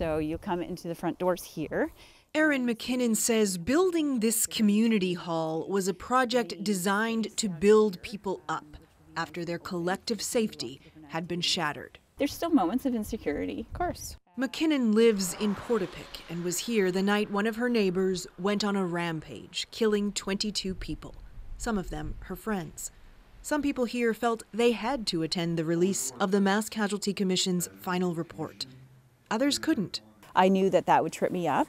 So you come into the front doors here. Erin McKinnon says building this community hall was a project designed to build people up after their collective safety had been shattered. There's still moments of insecurity, of course. McKinnon lives in Portapique and was here the night one of her neighbors went on a rampage, killing 22 people, some of them her friends. Some people here felt they had to attend the release of the Mass Casualty Commission's final report. Others couldn't. I knew that that would trip me up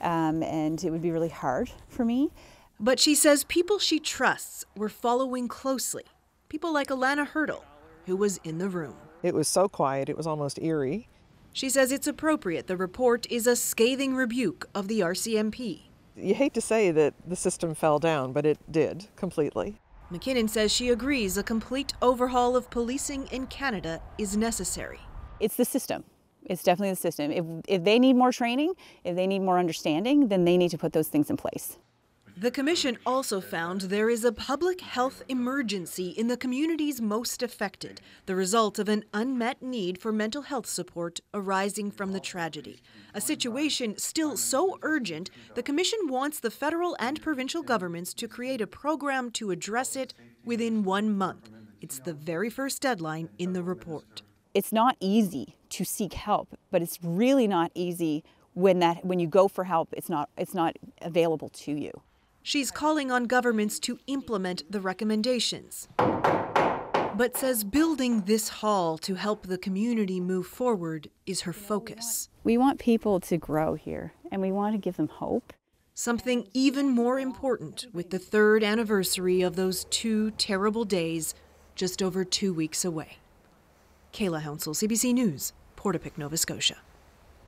um, and it would be really hard for me. But she says people she trusts were following closely. People like Alana Hurdle, who was in the room. It was so quiet, it was almost eerie. She says it's appropriate the report is a scathing rebuke of the RCMP. You hate to say that the system fell down, but it did completely. McKinnon says she agrees a complete overhaul of policing in Canada is necessary. It's the system. It's definitely the system. If, if they need more training, if they need more understanding, then they need to put those things in place. The Commission also found there is a public health emergency in the communities most affected, the result of an unmet need for mental health support arising from the tragedy. A situation still so urgent, the Commission wants the federal and provincial governments to create a program to address it within one month. It's the very first deadline in the report. It's not easy to seek help, but it's really not easy when that when you go for help, it's not it's not available to you. She's calling on governments to implement the recommendations, but says building this hall to help the community move forward is her focus. We want people to grow here and we want to give them hope. Something even more important with the third anniversary of those two terrible days just over two weeks away. Kayla Hounsell, CBC News, Portapique, Nova Scotia.